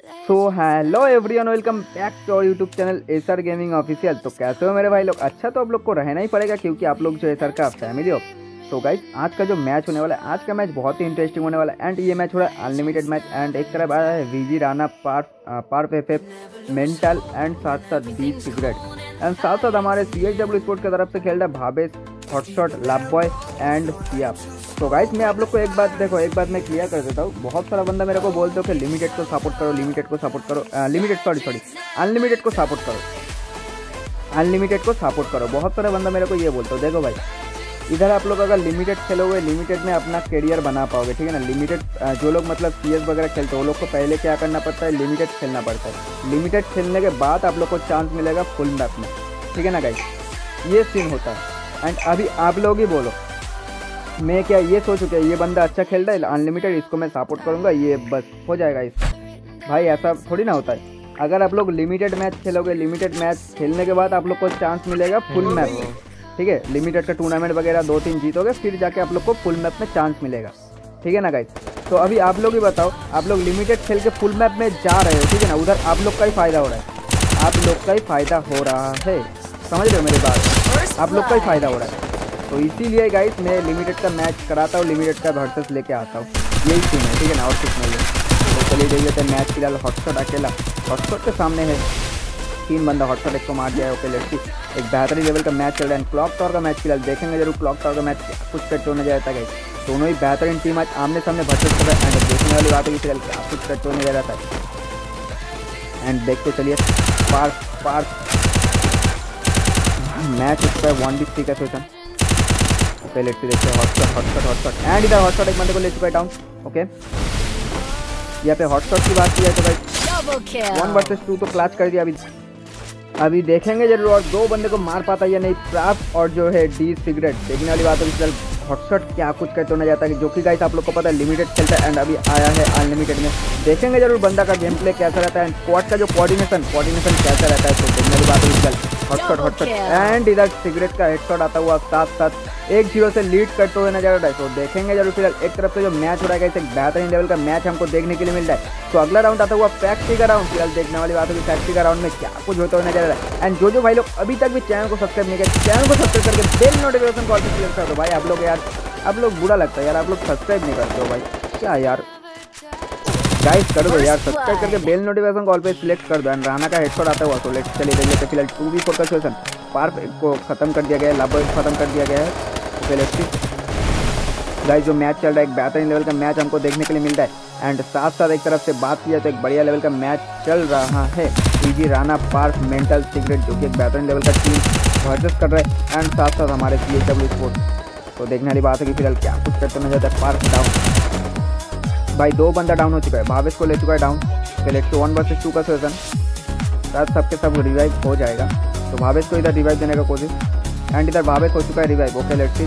So hello everyone welcome back to our YouTube channel Acer gaming official तो कैसे हो मेरे भाई लोग? अच्छा तो आप लोग को रहना ही पड़ेगा क्योंकि आप लोग जो एसआर का फैमिली हो। तो गाइज़ आज का जो मैच होने वाला है आज का मैच बहुत ही इंटरेस्टिंग होने वाला है। एंड ये मैच हो रहा है अनलिमिटेड मैच एंड एक तरफ़ आया है वीजी राना पार पार्प एफ़ मेंटल एंड साथ साथ डी सिगरेट एंड साथ साथ हमारे सी एच डब्ल्यू स्पोर्ट की तरफ़ से खेल रहा है भावेश हॉटशॉट लाभ बॉय एंड सिया तो गाइस मैं आप लोग को एक बात देखो, एक बात मैं क्लियर कर देता हूँ। बहुत सारा बंदा मेरे को बोलते हो कि लिमिटेड को सपोर्ट करो लिमिटेड को सपोर्ट करो लिमिटेड सॉरी सॉरी अनलिमिटेड को सपोर्ट करो। अनलिमिटेड को सपोर्ट करो। बहुत सारा बंदा मेरे को ये बोलते हो, देखो भाई, इधर आप लोग अगर लिमिटेड खेलोगे लिमिटेड में अपना करियर बना पाओगे, ठीक है ना? लिमिटेड जो लोग मतलब सीएस वगैरह खेलते हैं, वो लोग को पहले क्या करना पड़ता है? लिमिटेड खेलना पड़ता है। लिमिटेड खेलने के बाद आप लोग को चांस मिलेगा फुल मैप में, ठीक है ना गाइस ये सीन होता है। एंड अभी आप लोग ही बोलो। मैं क्या ये सोच चुका ये बंदा अच्छा खेल रहा है? अनलिमिटेड इसको मैं सपोर्ट करूँगा, ये बस, हो जाएगा इस। भाई, ऐसा थोड़ी ना होता है। अगर आप लोग लिमिटेड मैच खेलोगे लिमिटेड मैच खेलने के बाद आप लोग को चांस मिलेगा फुल मैप में। ठीक है? लिमिटेड का टूर्नामेंट वगैरह दो तीन जीतोगे, फिर जाके आप लोग को फुल मैप में चांस मिलेगा। ठीक है ना गाइस तो अभी आप लोग ही बताओ, आप लोग लिमिटेड खेल के फुल मैप में जा रहे हो, ठीक है ना? उधर आप लोग का ही फ़ायदा हो रहा है। आप लोग का ही फ़ायदा हो रहा है। समझ रहे हो मेरी बात? आप लोग का ही फ़ायदा हो रहा है। तो इसीलिए गाइस मैं लिमिटेड का मैच कराता हूँ लिमिटेड का वर्सेस लेके आता हूँ। यही सीन है, ठीक है ना? और कुछ नहीं है। तो चलिए देख लेते हैं मैच फ़िलहाल हॉटस्पॉट अकेला। हॉटस्पॉट के सामने है। तीन बंदा हॉटस्पॉट एक को मार दिया है ओके लड़की एक बेहतरीन लेवल का मैच चल रहा है। क्लॉक टावर का मैच फ़िलहाल देखेंगे ज़रूर क्लॉक टावर का मैच कुछ कट होने जाता है दोनों ही बेहतरीन टीम आज आमने सामने वर्सेस कर रहे हैं। देखने वाली बात है कि फ़िलहाल क्या कुछ कट होने जा रहा था एंड देखते चलिए। पार्क पार्क मैच उसका वन डी थ्री का सेशन ओके लेट्स देखते हैं एंड इधर एक बंदे को ले चुका है डाउन ओके यहाँ पे की बात की है तो भाई वन वर्सेस टू तो क्लास कर दिया अभी। अभी देखेंगे ज़रूर और दो बंदे को मार पाता है या नहीं। प्राप्त और जो है डी सिगरेट देखने वाली बात है फ़िलहाल हॉटशॉट क्या कुछ कहते होना जाता है जो कि गाइस आप लोग को पता है लिमिटेड खेलता है एंड अभी आया है अनलिमिटेड में। देखेंगे ज़रूर बंदा का गेम प्ले कैसा रहता है एंड स्क्वाड का जो कोऑर्डिनेशन कोऑर्डिनेशन कैसा रहता है तो देखने वाली बात है फ़िलहाल हॉटशॉट हॉटशॉट एंड इधर सिगरेट का हेडशॉट आता हुआ साथ साथ एक ज़ीरो से लीड करते हुए नज़र आ रहा है तो देखेंगे ज़रूर फ़िलहाल एक तरफ़ से जो मैच हो रहा है बेहतरीन लेवल का मैच हमको देखने के लिए मिल रहा है। तो अगला राउंड आता हुआ फैक्ट्री का राउंड फ़िलहाल देखने वाली बात होगी फैक्ट्री का राउंड में क्या कुछ होता हुआ नज़र आ रहा है। एंड जो जो भाई लोग अभी तक भी चैनल को सब्सक्राइब नहीं किया चैनल को सब्सक्राइब करके बेल नोटिफिकेशन कॉल पर क्लिक कर दो। भाई, आप लोग यार, आप लोग बुरा लगता है यार, आप लोग सब्सक्राइब नहीं करते हो भाई। क्या यार? गाइस कर दो यार सब्सक्राइब करके बेल नोटिफिकेशन कॉल पे सिलेक्ट कर दो। एंड राना का हेडशॉट आता हुआ तो लेट्स चलिए देख लेते फ़िलहाल टू वी फोर का सिचुएशन पार्क को खत्म कर दिया गया है लाभ खत्म कर दिया गया है। तो लेट्स गाइस जो मैच चल रहा है एक बेहतरीन लेवल का मैच हमको देखने के लिए मिल रहा है। एंड साथ साथ एक तरफ़ से बात की जाए तो एक बढ़िया लेवल का मैच चल रहा है। Easy Rana park mental cigarette जो कि एक बेहतरीन लेवल का टीम वर्सेस कर रहा है। एंड साथ साथ हमारे सी एच डब्ल्यू स्पोर्ट तो देखने वाली बात है कि फ़िलहाल क्या कुछ करते नज़र आता है। पार्क डाउन भाई, दो बंदा डाउन हो चुका है। भावेश को ले चुका है डाउन फिर वन वर्सेस टू का सेशन शायद सबके सब रिवाइव हो जाएगा। तो भावेश को इधर रिवाइव देने का कोशिश। एंड इधर भावेश हो चुका है रिवाइव ओके लेट्स सी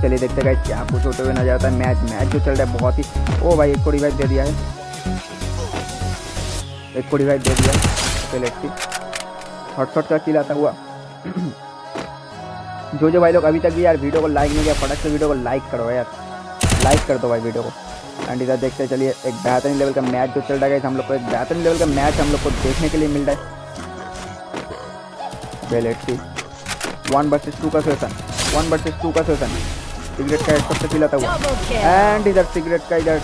चलिए देखते गए क्या कुछ होते हुए नज़र आता है। मैच मैच जो चल रहा है बहुत ही ओ भाई, एक को रिवाइव दे दिया है। एक को रिवाइव दे दिया ओके लेट्स सी हॉटशॉट का किल आता हुआ। जो जो भाई लोग अभी तक भी यार वीडियो को लाइक नहीं किया फटक से वीडियो को लाइक करो यार। लाइक कर दो भाई वीडियो को। एंड इधर देखते चलिए एक बेहतरीन लेवल का मैच जो चल रहा है हम लोग को एक बेहतरीन लेवल का मैच हम लोग को देखने के लिए मिल रहा है। सी वन वर्सेस टू का सेशन वन वर्सेस टू का सेशन सिगरेट का हेडशॉट से खिलाता हुआ एंड इधर सिगरेट का इधर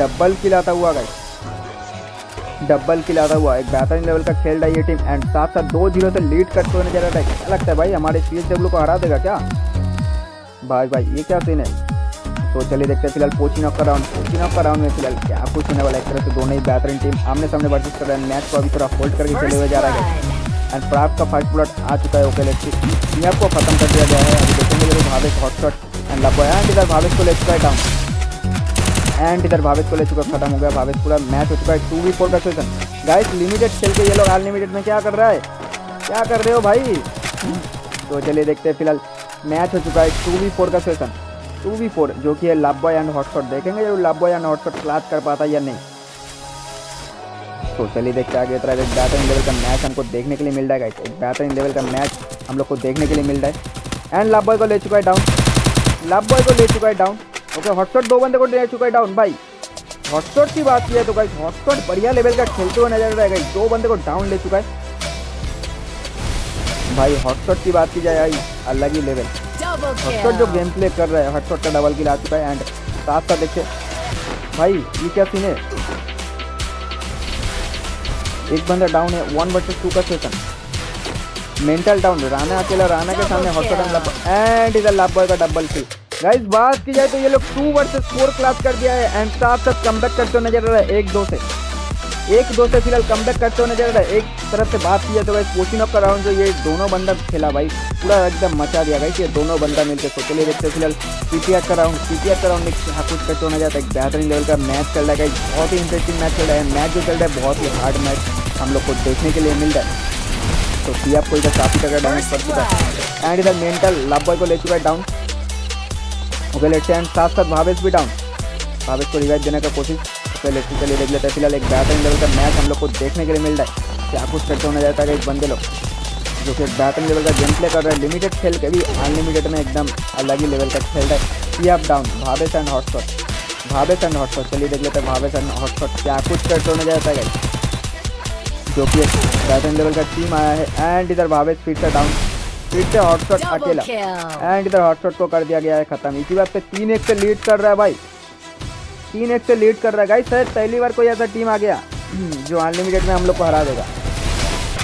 डबल खिलाता हुआ गाइस डबल खिलाता हुआ। एक बेहतरीन लेवल का खेल रहा है ये टीम एंड साथ साथ दो ज़ीरो से लीड करते हुए नज़र आ रहा है। क्या लगता है भाई हमारे सी को हरा देगा क्या? भाई भाई ये क्या सीन है? तो चलिए देखते हैं फ़िलहाल पोचिनॉक का राउंड पोचिनॉक का राउंड में फ़िलहाल क्या कुछ होने वाला है। एक तरह से दोनों ही बेहतरीन टीम आमने सामने वर्सेस कर रहे हैं। मैच को अभी थोड़ा होल्ड करके चले हुए जा रहा है। एंड प्राप्त का फ़र्स्ट बुलेट आ चुका है ओके लेट्स मैप को खत्म कर दिया गया है। अभी देखेंगे ज़रूर भावेश हॉटशॉट एंड लबो एंड इधर भावेश को ले चुका है डाउन एंड इधर भावेश को ले चुका खत्म हो गया। भावेश पूरा मैच हो चुका है। टू वी फोर का सेशन गाइस लिमिटेड खेल के ये लोग अनलिमिटेड में क्या कर रहा है? क्या कर रहे हो भाई? तो चलिए देखते हैं फ़िलहाल। मैच हो चुका है। टू वी फोर का सेशन टू वी फोर, जो कि है लाभ बॉय एंड हॉटशॉट देखेंगे ज़रूर लाभ बॉय एंड हॉटशॉट क्लास कर पाता है या नहीं। तो चलिए देखते आगे तरह एक बेहतरीन लेवल का मैच हमको देखने के लिए मिल रहा है एक बेहतरीन लेवल का मैच हम लोग को देखने के लिए मिल रहा है। एंड लाभ बॉय को ले चुका है डाउन लाभ बॉय को ले चुका है डाउन ओके हॉटशॉट दो बंदे को ले चुका है डाउन भाई। हॉटस्पॉट की बात की है तो गाइस हॉटस्पॉट बढ़िया लेवल का खेलते हुए नज़र रहेगा दो बंदे को डाउन ले चुका है। भाई हॉटस्पॉट की बात की जाए अलग ही लेवल हॉटस्पॉट जो गेम प्ले कर रहा है हॉटस्पॉट का डबल किल आ चुका है एंड साथ साथ देखिए। भाई ये क्या सीन है? एक बंदा डाउन है वन वर्सेस टू का सेशन मेंटल डाउन राना अकेला राना के सामने हॉटस्पॉट एंड इधर लाभ बॉय का डबल किल गाइस बात की जाए तो ये लोग टू वर्सेस फोर क्लास कर दिया है एंड साथ साथ कमबैक करते हुए नज़र आ रहा है एक दो से। एक दो से फ़िलहाल कमबैक करते हुए नज़र आ रहा है एक तरफ़ से बात की जाए तो भाई पोस्टिंग अप का राउंड जो ये दोनों बंदा खेला भाई, पूरा एकदम मचा दिया गाइस ये दोनों बंदा मिलकर तो चलिए देखते हैं फ़िलहाल पीटीआर का राउंड पीटीआर का राउंड में क्या कुछ करते हुए नज़र आता है, एक बेहतरीन लेवल का मैच चल रहा है बहुत ही इंटरेस्टिंग मैच चल रहा है। मैच जो चल रहा है, बहुत ही हार्ड मैच हम लोग को देखने के लिए मिल रहा है। तो सिया को इधर काफ़ी तगड़ा डैमेज पड़ चुका है। एंड इधर मेंटल लाभ बॉय को ले चुका है डाउन ओके लेट्स एंड साथ साथ भावेश भी डाउन भावेश को रिवाइव देने का कोशिश। ओके लेट्स चलिए देख लेते हैं। फ़िलहाल एक बेहतरीन लेवल का मैच हम लोग को देखने के लिए मिल रहा है। क्या कुछ करते होने जाता है इस बंदे लोग जो कि एक लेवल का गेम प्ले कर रहा है लिमिटेड खेल के भी अनलिमिटेड में एकदम अलग ही लेवल का खेल रहा है। See up down Bhavesh and hotspot Bhavesh and hotspot चलिए देख लेते हैं भावेश एंड हॉटस्पॉट क्या कुछ करते होने जाता है। जो कि एक बेहतरीन लेवल का टीम आया है एंड इधर भावेश फिर से डाउन फिर से हॉटस्पॉट अकेला एंड इधर हॉटस्पॉट को कर दिया गया है खत्म। इसी बात पे तीन एक से लीड कर रहा है भाई। तीन एक से लीड कर रहा है। गाइस शायद पहली बार कोई ऐसा टीम आ गया जो अनलिमिटेड में हम लोग को हरा देगा।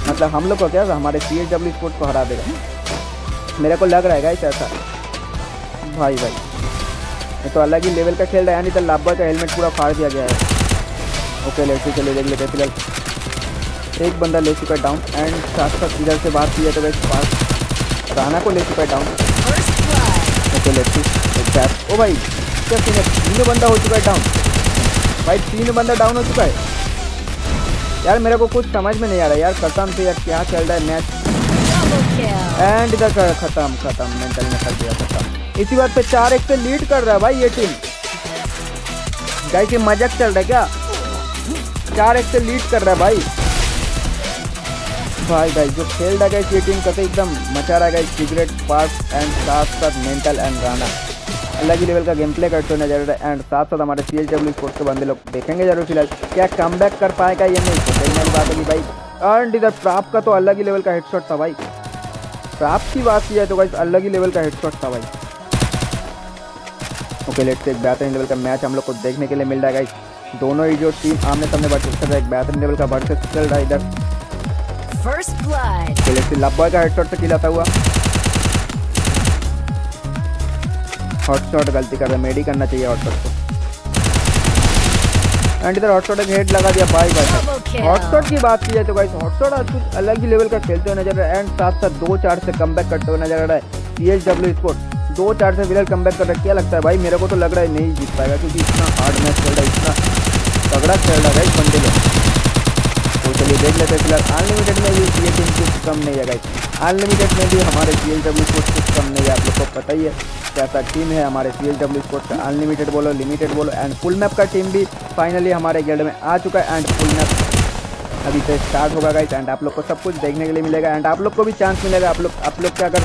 मतलब हम लोग को क्या हमारे सी एच डब्ल्यू स्पोर्ट्स को हरा देगा मेरे को लग रहा है गाइस ऐसा। भाई भाई। ये तो अलग ही लेवल का खेल रहा है, यानी तो लाब्बा का हेलमेट पूरा फाड़ दिया गया है। ओके लेट्स चलिए देख लेते फ़िलहाल एक बंदा ले चुका डाउन एंड साथ साथ इधर से बात की है तो वैसे पास राना को ले चुका डाउन ओके लेट्स ओ भाई, क्या तीन बंदा हो चुका है डाउन भाई, तीनों बंदा डाउन हो चुका है। यार मेरे को कुछ समझ में नहीं आ रहा यार, कसम से यार क्या चल रहा है मैच एंड इधर खत्म खत्म मेंटल में कर दिया, खत्म। इसी बात पे चार एक से लीड कर रहा है भाई ये टीम ये मज़ाक चल रहा है क्या? चार एक से लीड कर रहा है भाई। भाई भाई जो खेल रहा है ये टीम कैसे एकदम मचा रहा है सिगरेट पार्क एंड साथ साथ मेंटल एंड राना अलग ही लेवल का गेम प्ले करते हुए नज़र आ रहा है। एंड साथ साथ हमारे सी एच डब्ल्यू स्पोर्ट्स के बंदे लोग देखेंगे ज़रूर फ़िलहाल क्या कम कर पाएगा ये नहीं। तो देखने बात होगी भाई एंड इधर प्राप का तो अलग ही लेवल का हेडशॉट था भाई। प्राप की बात की जाए तो गाइस अलग ही लेवल का हेडशॉट था भाई। ओके लेट्स एक बेहतरीन लेवल का मैच हम लोग को देखने के लिए मिल रहा है गाइस दोनों ही जो टीम आमने सामने कर रहा है एक बेहतरीन लेवल का वर्सेस चल रहा है इधर। First blood. ओके लेट्स लब्बॉय का हेडशॉट से खिलाता हुआ। हॉटशॉट गलती कर रहा है। मेडी करना चाहिए हॉटशॉट को। एंड इधर हॉटशॉट एक हेड लगा दिया। भाई भाई. हॉटशॉट की बात की जाए तो गाइस हॉटशॉट आज कुछ अलग ही लेवल का खेलते हुए नज़र आ रहा है। एंड साथ साथ दो चार से कम बैक करते हुए नज़र आ रहा है। पी एच डब्ल्यू स्पोर्ट दो चार से फ़िलहाल कम बैक कर रहा है। क्या लगता है भाई? मेरे को तो लग रहा है नहीं जीत पाएगा क्योंकि इतना हार्ड मैच चल रहा है इतना तगड़ा खेल रहा है बंदे लोग तो चलिए देख लेते हैं फ़िलहाल। अनलिमिटेड में भी ये टीम कुछ कम नहीं है गाइस अनलिमिटेड में भी हमारे सी एच डब्ल्यू कुछ कम नहीं है आप लोग को पता ही है। कैसा टीम है हमारे सी एच डब्ल्यू स्पोर्ट्स का अनलिमिटेड बोलो लिमिटेड बोलो एंड फुल मैप का टीम भी फाइनली हमारे गिल्ड में आ चुका है एंड फुल मैप अभी से स्टार्ट होगा गाइस एंड आप लोग को सब कुछ देखने के लिए मिलेगा एंड आप लोग को भी चांस मिलेगा। आप लोग आप लोग के अगर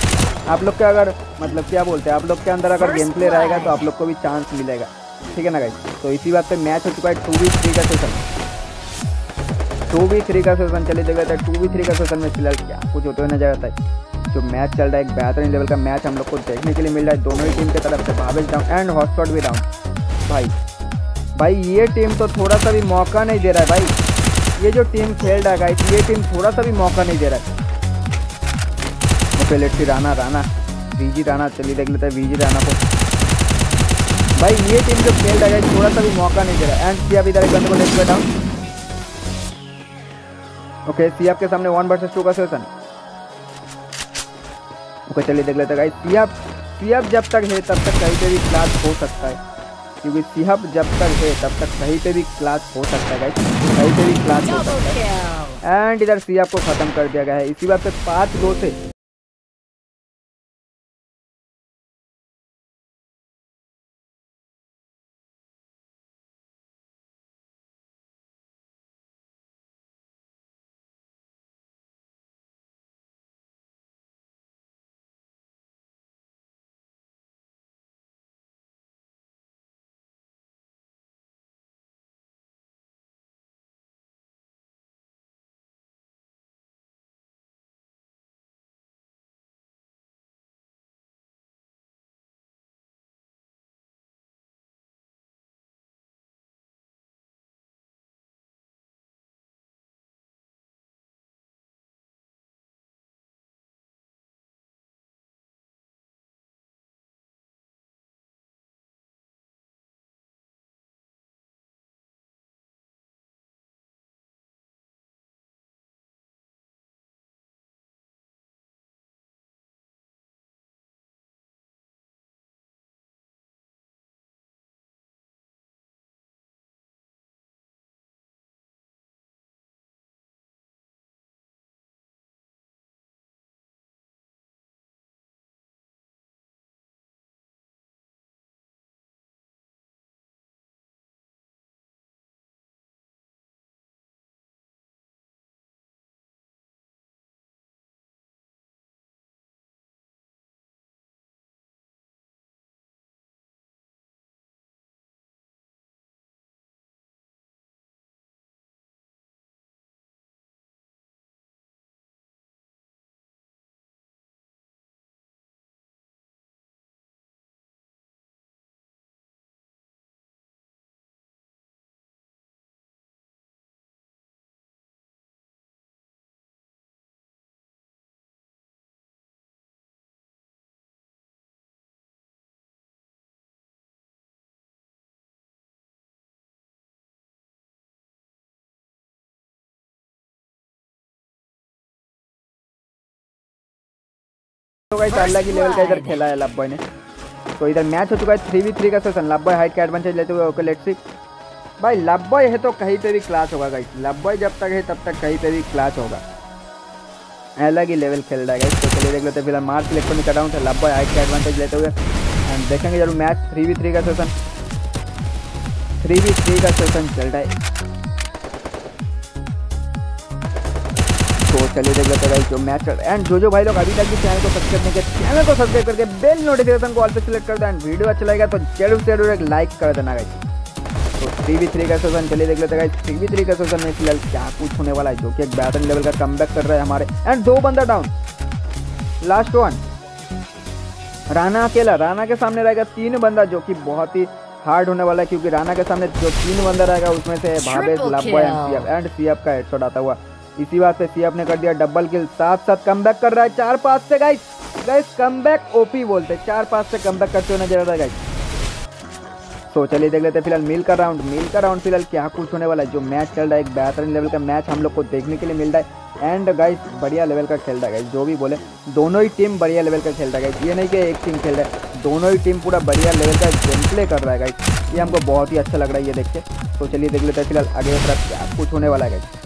आप लोग के अगर मतलब क्या बोलते हैं आप लोग के अंदर अगर गेम प्ले रहेगा तो आप लोग को भी चांस मिलेगा। ठीक है ना गाइस तो इसी बात पे मैच हो चुका है टू वी थ्री का सेशन टू वी थ्री का सेशन चले हैं टू वी थ्री का सेशन में फ़िलहाल क्या? कुछ होते हुए नज़र आता है। जो मैच चल रहा है, एक बेहतरीन लेवल का मैच हम लोग को देखने के लिए मिल रहा है। दोनों ही टीम की तरफ़ से भावेश डाउन एंड हॉटस्पॉट भी डाउन भाई भाई, ये टीम तो थोड़ा सा भी मौका नहीं दे रहा है, भाई। ये जो टीम खेल रहा है गाइस ये टीम थोड़ा सा भी मौका नहीं दे रहा है। Okay let's see Rana Rana, VG Rana, चलिए देख लेते हैं वीजी राणा को। भाई, ये टीम जो खेल रहा है थोड़ा सा भी मौका नहीं दे रहा एंड सियाब इधर एक बंदे को लेके डाउन ओके सियाब के सामने वन वर्सेस टू का सेशन ओके चलिए देख लेते हैं। गाइस सीहब सियाब जब तक है तब तक कहीं पे भी क्लास हो सकता है। क्योंकि सिहब जब तक है तब तक कहीं पे भी क्लास हो सकता है गाइस कहीं पे भी क्लास हो सकता है। एंड इधर सीहब को खत्म कर दिया गया है। इसी बात पे पाँच दो से तो गाइस अलग ही लेवल का इधर खेला है बॉय ने। तो इधर मैच हो चुका है थ्री वी थ्री का सेशन बॉय हाइट का एडवांटेज लेते हुए ओके लेट्स सी भाई बॉय है तो कहीं पे भी क्लास होगा गाइस। बॉय जब तक है तब तक कहीं पे भी क्लास होगा। अलग ही लेवल खेल रहा है गाइस। तो चलिए देख लेते फ़िलहाल मार्च इलेक्ट्रॉनिक का डाउन है लब बॉय हाइट का एडवांटेज लेते हुए। एंड देखेंगे ज़रूर मैच थ्री वी थ्री का सेशन थ्री वी थ्री का सेशन चल रहा है। चलिए देख लेते हैं भाई जो मैच चल एंड जो जो भाई लोग अभी तक भी चैनल को सब्सक्राइब नहीं किया चैनल को सब्सक्राइब करके बेल नोटिफिकेशन को ऑल पे सिलेक्ट कर दें एंड वीडियो अच्छा लगेगा तो ज़रूर से ज़रूर एक लाइक कर देना गाइस तो थ्री वी थ्री का सेशन चलिए देख लेते हैं गाइस थ्री वी थ्री का सेशन में फ़िलहाल क्या कुछ होने वाला है जो कि एक बैटन लेवल का कम कर रहा है हमारे। एंड दो बंदा डाउन लास्ट वन राणा अकेला राणा के सामने रहेगा तीन बंदा जो कि बहुत ही हार्ड होने वाला है क्योंकि राणा के सामने जो तीन बंदा रहेगा उसमें से भावेश. सीएफ एंड सीएफ का हेडशॉट आता हुआ। इसी बात पे सीएफ ने कर दिया डबल किल साथ साथ कमबैक कर रहा है चार पास से गाइस गाइस कमबैक ओपी बोलते चार पास से कमबैक करते हुए नज़र आ रहा है गाइस तो चलिए देख लेते हैं फ़िलहाल, मिल का राउंड मिल का राउंड फ़िलहाल क्या कुछ होने वाला है। जो मैच चल रहा है, एक बेहतरीन लेवल का मैच हम लोग को देखने के लिए मिल रहा है। एंड गाइस बढ़िया लेवल का खेल रहा है गाइस जो भी बोले, दोनों ही टीम बढ़िया लेवल का खेल रहा है ये नहीं कि एक टीम खेल रहा है, दोनों ही टीम पूरा बढ़िया लेवल का गेम प्ले कर रहा है गाइस ये हमको बहुत ही अच्छा लग रहा है, ये देख के। तो चलिए देख लेते हैं फ़िलहाल की तरफ़ क्या कुछ होने वाला है गाइस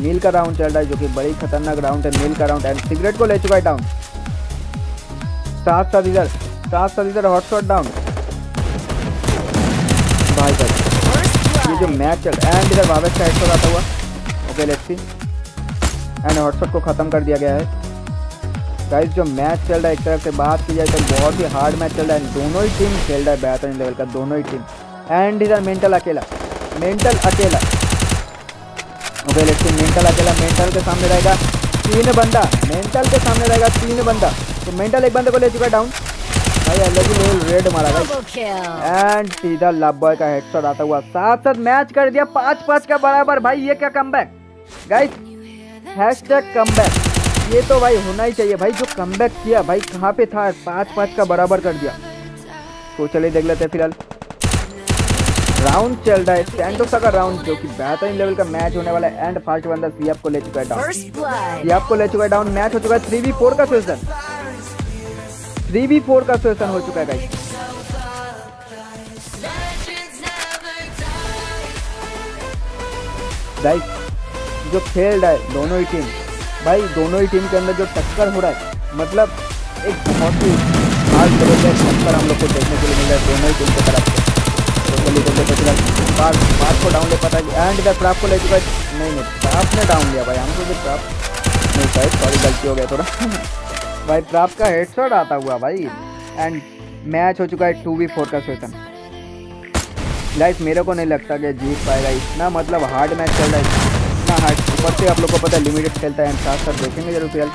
मिल का राउंड चल रहा है, जो कि बड़ी खतरनाक राउंड है मिल का राउंड एंड सिगरेट को ले चुका है डाउन साथ साथ इधर साथ साथ इधर हॉटशॉट डाउन भाई साहब, ये जो मैच चल रहा है एंड इधर भावेश का हेडशॉट आता हुआ। Okay let's see and hotshot को ख़त्म कर दिया गया है। गाइस जो मैच चल रहा है, एक तरफ़ से बात की जाए तो बहुत ही हार्ड मैच चल रहा है दोनों ही टीम खेल रहा है बेहतरीन लेवल का, दोनों ही टीम एंड इधर मेंटल अकेला मेंटल अकेला। ओके सी मेंटल अकेला मेंटल के सामने रहेगा तीन बंदा मेंटल के सामने रहेगा तीन बंदा। तो मेंटल एक बंदे को ले चुका डाउन भाई अलग ही लेवल रेड मारा एंड सीधा लब बॉय का हेडशॉट आता हुआ। साथ साथ मैच कर दिया पाँच पाँच का बराबर। भाई ये क्या कमबैक गाइस हैशटैग कमबैक ये तो भाई होना ही चाहिए। भाई जो कमबैक किया भाई कहाँ पे था? पाँच पाँच का बराबर कर दिया। तो चलिए देख लेते हैं फ़िलहाल। राउंड चल रहा है। सैंटोसा का राउंड जो कि बेहतरीन लेवल का मैच होने वाला है एंड फ़र्स्ट बंदा सीएफ को ले चुका है डाउन सीएफ को ले चुका है डाउन मैच हो चुका है थ्री वी फोर का सेशन थ्री वी फोर का सेशन हो चुका है गाइस गाइस जो खेल रहा है दोनों ही टीम भाई दोनों ही टीम के अंदर जो टक्कर हो रहा है मतलब एक बहुत ही हार्ड ज़बरदस्त टक्कर हम लोग को देखने के लिए मिल रहा है दोनों ही टीम की तरफ़ से। चलिए देखते तो फ़िलहाल पास पास को डाउन ले पाता है एंड इधर प्राप को ले चुका नहीं नहीं प्राप ने डाउन लिया भाई, हमको भी प्राप नहीं शायद सॉरी गलती हो गया थोड़ा। भाई प्राप का हेडशॉट आता हुआ भाई एंड मैच हो चुका है टू वी फोर का सेशन गाइस मेरे को नहीं लगता कि जीत पाएगा, इतना मतलब हार्ड मैच चल रहा है, इतना हार्ड ऊपर से आप लोग को पता है लिमिटेड खेलता है साथ साथ देखेंगे ज़रूर फ़िलहाल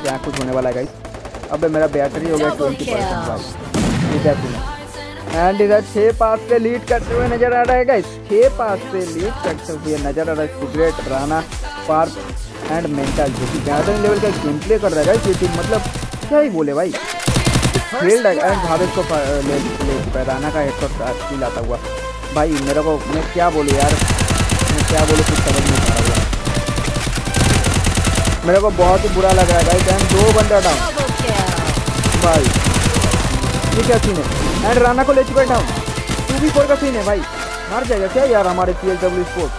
क्या कुछ होने वाला है गाइस अब, मेरा बैटरी हो गया ट्वेंटी परसेंट एंड इधर छः पास से लीड करते हुए नज़र आ रहा है गाइस छः पास से लीड करते हुए नज़र आ रहा है cigarette Rana park and mental जो कि बेहतरीन लेवल का गेम प्ले कर रहा है गाइस ये टीम मतलब क्या ही बोले भाई? फ़ील्ड एंड भावेश को ले ले चुका है राणा का हेडशॉट फील आता हुआ। भाई मेरे को मैं क्या बोलूँ यार? मैं क्या बोलूँ कुछ समझ नहीं पा रहा हुआ। मेरे को बहुत ही बुरा लग रहा है भाई एंड दो बंदा डाउन भाई ये क्या सीन है? एंड राणा को ले चुका है। डाउन टू बी फोर का सीन है भाई। मार जाएगा क्या यार हमारे C L W sport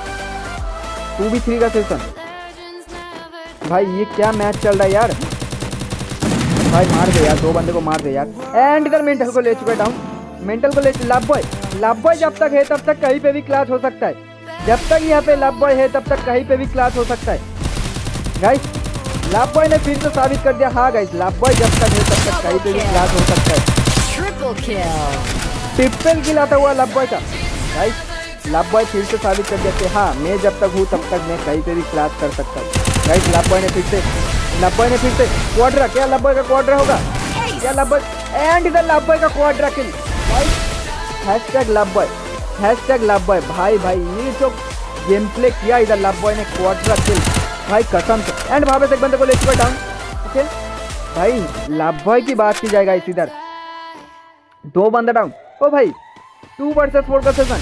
two B three का सेशन भाई, ये क्या मैच चल रहा है यार? भाई, मार दे यार, दो बंदे को मार दे यार। एंड इधर मेंटल को ले चुका है। डाउन मेंटल को ले लाभ बॉय लाभ बॉय जब तक है तब तक कहीं पे भी क्लास हो सकता है। जब तक यहाँ पे लाभ बॉय है तब तक कहीं पे भी क्लास हो सकता है। गाइस लाभ बॉय ने फिर से साबित कर दिया। हाँ गाइस लाभ बॉय जब तक है तब तक कहीं पे भी क्लास हो सकता है. ट्रिपल किल हुआ लब बॉय का। गाइस लब बॉय फिर से साबित कर कि हाँ। मैं जब तक हूँ, तब तक मैं कहीं पे भी क्लास कर सकता हूँ। गाइस लब बॉय ने फिर से लब बॉय ने फिर से क्वाड्रा क्या लब बॉय का क्वाड्रा होगा? क्या लब बॉय एंड इधर लब बॉय का क्वाड्रा किल गाइस हैशटैग लब बॉय हैशटैग लब बॉय भाई भाई, ये जो गेम प्ले किया इधर लब बॉय ने क्वाड्रा किल भाई, कसम से। एंड भावे से एक बंदे को ले चुका डाउन ओके भाई लब बॉय की बात की जाएगा इस इधर। दो बंदा डाउन ओ भाई टू वर्सेस फोर का सेशन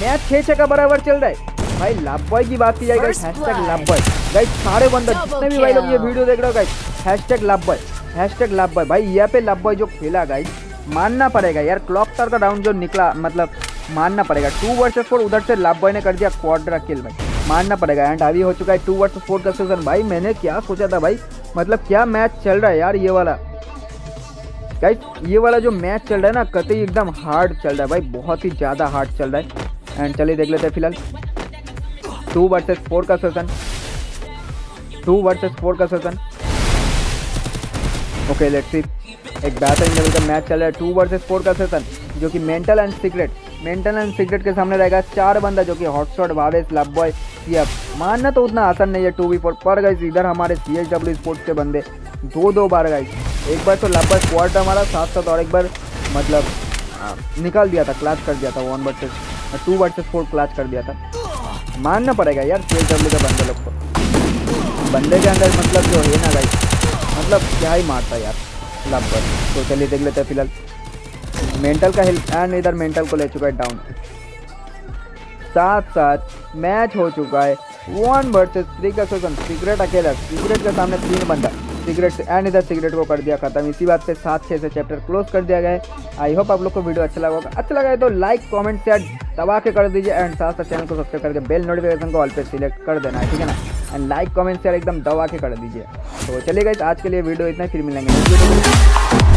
मैच छः छः का बराबर चल रहा है। भाई लाभ बॉय की बात की जाए गाइस First हैशटैग लाभ बॉय गाइस सारे बंदा जितने भी भाई लोग ये वीडियो देख रहे हो गाइस हैशटैग लाभ बॉय हैशटैग लव बॉय भाई यहाँ पे लव बॉय जो खेला गाइस मानना पड़ेगा यार क्लॉक टावर का राउंड जो निकला मतलब मानना पड़ेगा। टू वर्सेस फोर उधर से लव बॉय ने कर दिया क्वाड्रा किल भाई। मानना पड़ेगा। एंड अभी हो चुका है टू वर्सेस फोर का सीज़न भाई मैंने क्या सोचा था भाई? मतलब क्या मैच चल रहा है यार ये वाला? गाइस ये वाला जो मैच चल रहा है ना, कतई एकदम हार्ड चल रहा है भाई, बहुत ही ज़्यादा हार्ड चल रहा है। एंड चलिए देख लेते हैं फ़िलहाल। टू वर्सेस फोर का सेशन टू वर्सेस फोर का सेशन ओके लेट्स सी एक बेहतरीन लेवल का मैच चल रहा है। टू वर्सेस फोर का सेशन जो कि mental and secret mental and secret के सामने रहेगा चार बंदा, जो कि hotshot Bhavesh love boy CF मानना तो उतना आसान नहीं है टू वी फोर पर गई इधर हमारे सी एच डब्ल्यू स्पोर्ट्स के बंदे दो दो बार गई एक बार तो बॉय क्वार्ट हमारा साथ साथ और एक बार मतलब निकाल दिया था क्लाच कर दिया था one versus two versus four clutch कर दिया था। मानना पड़ेगा यार एच डब्ल्यू के बंदे लोग को। बंदे के अंदर मतलब जो है ना गाइस मतलब क्या ही मारता यार बॉय तो चलिए देख लेते हैं फ़िलहाल। मेंटल का हेल्प एंड इधर मेंटल को ले चुका है डाउन साथ साथ मैच हो चुका है वन वर्सेस थ्री का सीक्रेट अकेला सीक्रेट के सामने तीन बंदा। सीक्रेट से एंड इधर सिगरेट को कर दिया खत्म। इसी बात पे सात छः से चैप्टर क्लोज कर दिया गया है। आई होप आप लोग को वीडियो अच्छा लगा होगा। अच्छा लगा है तो लाइक कमेंट शेयर दबा के कर दीजिए एंड साथ साथ चैनल को सब्सक्राइब करके बेल नोटिफिकेशन को ऑल पे सिलेक्ट कर देना है, ठीक है ना? एंड लाइक कॉमेंट शेयर एकदम दबा के कर दीजिए। तो चलिए गाइस आज के लिए वीडियो इतना फिर मिलेंगे।